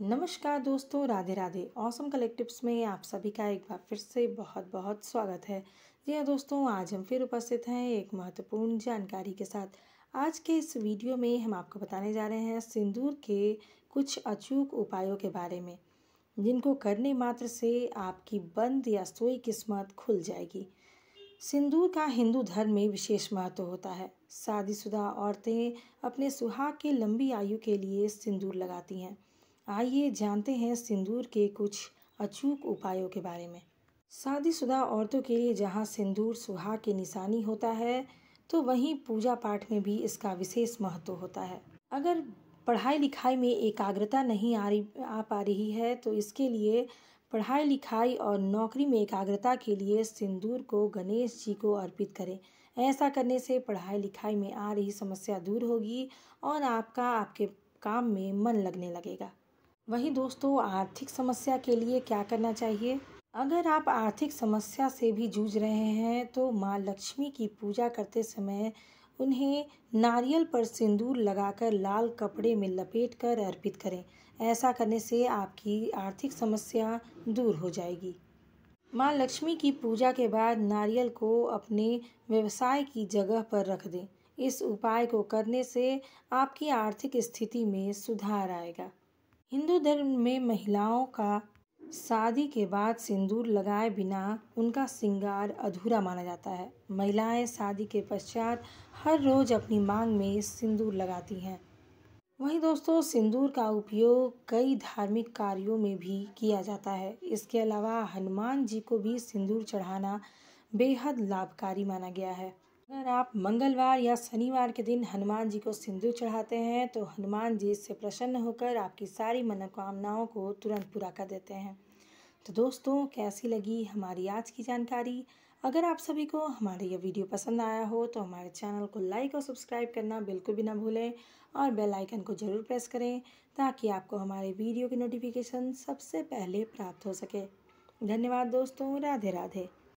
नमस्कार दोस्तों, Radhe Radhe. Awesome collectives में आप सभी का एक बार फिर से बहुत बहुत स्वागत है। जी हाँ दोस्तों, आज हम फिर उपस्थित हैं एक महत्वपूर्ण जानकारी के साथ। आज के इस वीडियो में हम आपको बताने जा रहे हैं सिंदूर के कुछ अचूक उपायों के बारे में, जिनको करने मात्र से आपकी बंद या सोई किस्मत खुल जाएगी। सिंदूर का हिंदू धर्म में विशेष महत्व होता है। शादीशुदा औरतें अपने सुहाग की लंबी आयु के लिए सिंदूर लगाती हैं। आइए जानते हैं सिंदूर के कुछ अचूक उपायों के बारे में। शादीशुदा औरतों के लिए जहाँ सिंदूर सुहाग की निशानी होता है तो वहीं पूजा पाठ में भी इसका विशेष महत्व होता है। अगर पढ़ाई लिखाई में एकाग्रता नहीं आ रही, आ पा रही है तो इसके लिए पढ़ाई लिखाई और नौकरी में एकाग्रता के लिए सिंदूर को गणेश जी को अर्पित करें। ऐसा करने से पढ़ाई लिखाई में आ रही समस्या दूर होगी और आपका, आपके काम में मन लगने लगेगा। वहीं दोस्तों, आर्थिक समस्या के लिए क्या करना चाहिए? अगर आप आर्थिक समस्या से भी जूझ रहे हैं तो माँ लक्ष्मी की पूजा करते समय उन्हें नारियल पर सिंदूर लगाकर लाल कपड़े में लपेट कर अर्पित करें। ऐसा करने से आपकी आर्थिक समस्या दूर हो जाएगी। माँ लक्ष्मी की पूजा के बाद नारियल को अपने व्यवसाय की जगह पर रख दें। इस उपाय को करने से आपकी आर्थिक स्थिति में सुधार आएगा। हिंदू धर्म में महिलाओं का शादी के बाद सिंदूर लगाए बिना उनका श्रृंगार अधूरा माना जाता है। महिलाएँ शादी के पश्चात हर रोज़ अपनी मांग में सिंदूर लगाती हैं। वहीं दोस्तों, सिंदूर का उपयोग कई धार्मिक कार्यों में भी किया जाता है। इसके अलावा हनुमान जी को भी सिंदूर चढ़ाना बेहद लाभकारी माना गया है। अगर आप मंगलवार या शनिवार के दिन हनुमान जी को सिंदूर चढ़ाते हैं तो हनुमान जी इससे प्रसन्न होकर आपकी सारी मनोकामनाओं को तुरंत पूरा कर देते हैं। तो दोस्तों, कैसी लगी हमारी आज की जानकारी? अगर आप सभी को हमारे यह वीडियो पसंद आया हो तो हमारे चैनल को लाइक और सब्सक्राइब करना बिल्कुल भी ना भूलें और बेल आइकन को ज़रूर प्रेस करें ताकि आपको हमारे वीडियो की नोटिफिकेशन सबसे पहले प्राप्त हो सके। धन्यवाद दोस्तों राधे राधे